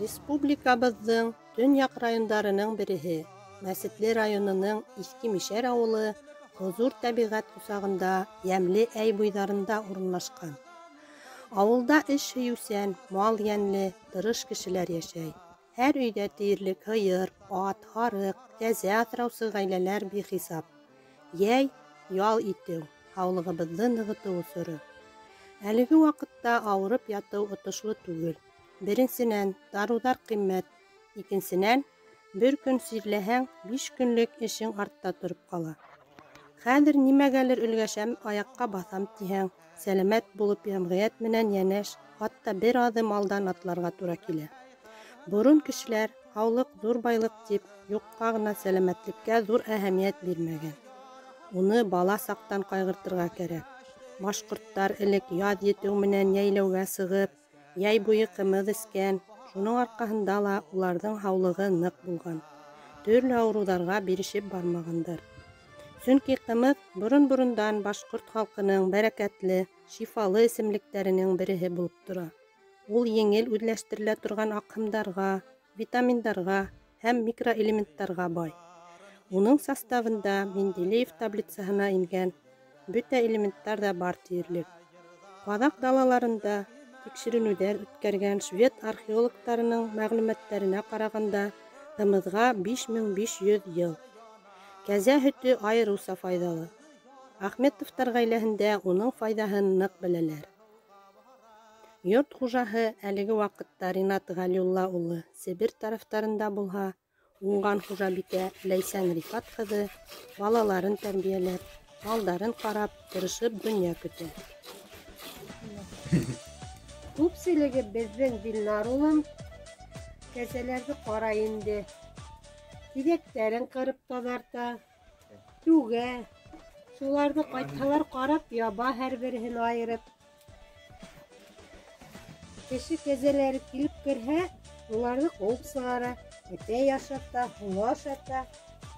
Республикабыҙҙың төньяҡ райондарының береһе, Мәсетле районының Иҫке Мишәр ауылы хозур тәбиғәт ҡосағында, йәмле әй буйҙарында урынлашҡан. Ауылда эш һөйөүсән, мал йәнле, тырыш кешеләр йәшәй. Һәр өйҙә тиерлек һыйыр, ат, һарыҡ, кәзә аҫраусы ғаиләләр бихисап. Йәй ял итеү, һаулығыбыҙҙы нығытыу осоро. Әлеге ваҡытта ауырып ятыу отошло түгел. Беренсенән, дарыуҙар ҡиммәт. Икенсенән, бер көн сирләһәң, биш көнлөк эшең артта тороп ҡала. Хәҙер нимәгәлер өлгәшәм, аяҡҡа баҫам тиһәң, сәләмәт булып йәмғиәт менән йәнәш, хатта бер аҙым алдан атларға тура килә. Борон кешеләр, һаулыҡ ҙур байлыҡ тип, юҡҡа ғына сәләмәтлеккә ҙур әһәмиәт бирмәгән. Уны бала саҡтан ҡайғыртырға кәрәк. Башҡорттар элек яҙ етеү менән йәйләүгә сығып, йәй буйы ҡымыҙ эскән, шуның арҡаһында ла уларҙың һаулығы ныҡ булған. Төрлө ауырыуҙарға бирешеп бармағандар. Сөнки ҡымыҙ борон-борондан башҡорт халҡының бәрәкәтле, шифалы эсемлектәренең береһе булып тора. Ул еңел үҙләштерелә торған аҡһымдарға, витаминдарға һәм микроэлементтарға бай. Уның составында Менделеев таблицаһына ингән бөтә элементтар ҙа бар тиерлек. Ҡаҙаҡ далаларында тикшеренеүҙәр үткәргән швед археологтарының мәғлүмәттәренә ҡарағанда, ҡымыҙға 5500 йыл. Кәзә һөтө айырыуса файҙалы. Әхмәтовтар ғаиләһендә уның файҙаһын ныҡ беләләр. Йорт хужаһы әлеге ваҡытта Ринат Ғәлиулла улы Себер тарафтарында булһа, уңған хужабикә Ләйсән Рифат ҡыҙы балаларын тәрбиәләп, малдарын ҡарап, тырышып донъя көтә. Күпселеге беҙҙең Билнар улым кәзәләрҙе ҡарай инде. Тиҙәктәрен ҡырып таҙарта, түгә. Шуларҙы ҡайтһалар ҡарап яба һәр береһен айырып. Кеше кәзәләре килеп керһә, уларҙы ҡыуып сығара, әтәй ашата, һоло ашата.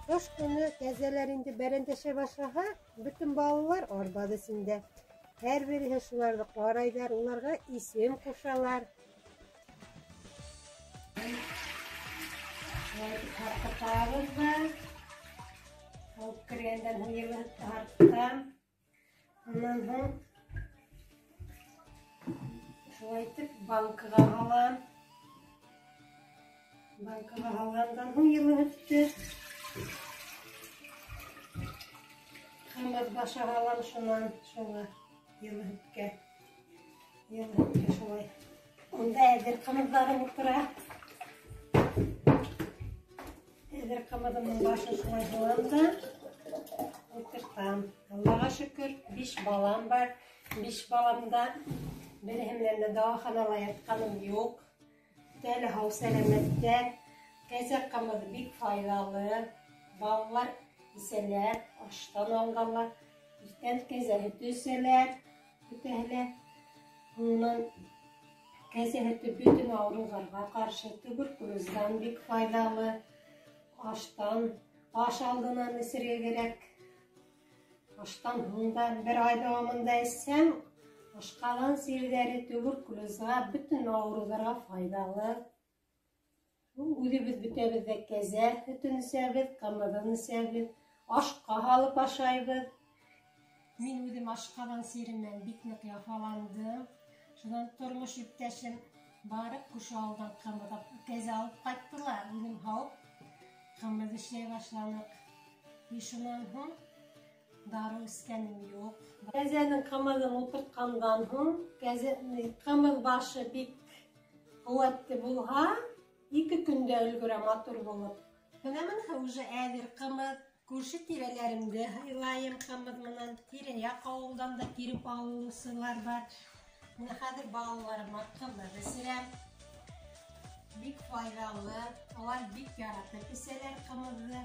Ҡыш көнө кәзәләр инде бәрәндәшә башлаһа, бөтөн балалар арбаҙ эсендә. Һәр береһе шуларҙы ҡарайҙар, уларға исем ҡушалар. Һарҡытабыҙ ҙа. Алып кергәндән һуң йылыһытты һарҡытам. Унан һуң шулай итеп банкаға һалам. Банкаға һалғандан һуң йылыһытты Ҡымыҙ башы һалам шунан шуға йылы һөткә. Йылы һөткә шулай. Унда әҙер ҡымыҙҙарым ултыра. Әҙер ҡымыҙымдың башын шулай һалам да ултыртам. Аллаға шөкөр, биш балам бар. Биш баламда береһе менән дә дауаханала ятҡаным юҡ. Әле һау сәләмәттә. Кәзә ҡымыҙ бик файҙалы. Балалар эсәләр, аштан алғанлар, иртән кәзә һөтө эсәләр, бөтәһе лә. Унан кәзә һөтө бөтөн ауырыуҙарға ҡаршы туберкулездан бик файҙалы. Аштан, аш алдынан эсергә кәрәк. Аштан һуң да бер ай дауамында эсһәң, ашҡаҙан сирҙәре туберкулезға, бөтөн ауырыуҙарға файҙалы. Үҙебеҙ бөтәбеҙ ҙә кәзә һөтөн эсәбеҙ, ҡымыҙын эсәбеҙ, ашҡа һалып ашайбыҙ. Мен өзім ашыққаған серімнен бетіне қияфаландым. Шынан тұрмыш үптәшім барып күші алдан қамыдап кәзі алып қайттылар. Өнім хауып қамыды ішлей башланык. Ешінан ғын дары үскәнім жоқ. Кәзінің қамыдын отыртқандан ғын, қамыр башы бек қуатты болға, екі күнде үлгіре матур болып. Бұнамын уже әдір қамыд күрше тирәләремде һыйлайым ҡымыҙ менән. Тирә-яҡ ауылдан да киреп алыусылар бар. Менә хәҙер балаларыма ҡымыҙ эсерәм. Бик файҙалы, улар бик яратып эсәләр ҡымыҙҙы.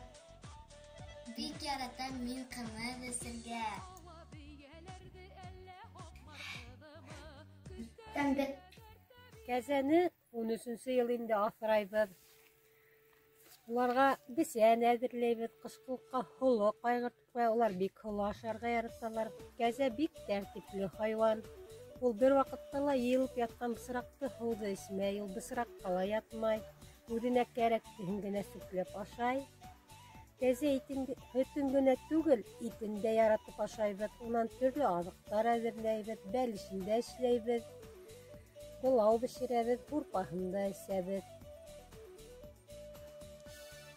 Бик яратам мин ҡымыҙ эсергә. Кәзәне 13 йыл инде аҫрайбыҙ. Уларға бесән әҙерләйбеҙ, ҡышҡылыҡҡа һоло ҡайғыртып улар бик һоло ашарға яраталар. Кәзә бик тәртипле хайван. Ул бер ваҡытта ла йыйылып ятҡан бысраҡты һыуҙы эсмәй, ул бысраҡҡа ла ятмай, үҙенә кәрәклеһен генә сүпләп ашай. Кәзә итен, һөтөн генә түгел, итен дә яратып ашайбыҙ. Унан төрлө аҙыҡтар әҙерләйбеҙ, бәлешендә эшләйбеҙ, пылау бешерәбеҙ, һурпаһын да эсәбеҙ.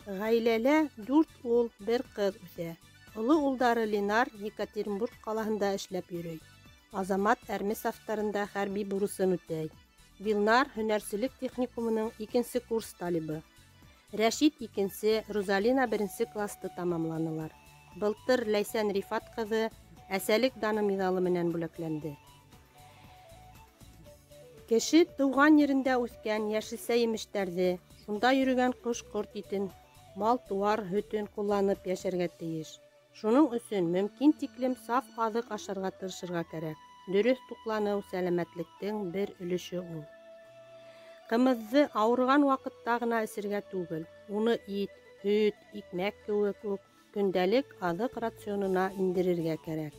Ғаиләлә дүрт ул, бер ҡыҙ үҫә. Оло улдары Ленар Екатеринбург ҡалаһында эшләп йөрөй. Азамат әрме сафтарында хәрби бурысын үтәй. Вилнар һөнәрселек техникумының икенсе курс талибы. Рәшит икенсе, Розалина беренсе класты тамамланылар. Былтыр Ләйсән Рифат ҡыҙы әсәлек даны миҙалы менән бүләкләнде. Кеше тыуған ерендә үҫкән йәшелсә емештәрҙе, шунда йөрөгән ҡош-ҡорт итен, мал-тыуар һөтөн ҡулланып йәшәргә тейеш. Шуның өсөн мөмкин тиклем саф аҙыҡ ашарға тырышырға кәрәк. Дөрөҫ туҡланыу сәләмәтлектең бер өлөшө ул. Ҡымыҙҙы ауырыған ваҡытта ғына эсергә түгел, уны ит, һөт, икмәк кеүек үк көндәлек аҙыҡ рационына индерергә кәрәк.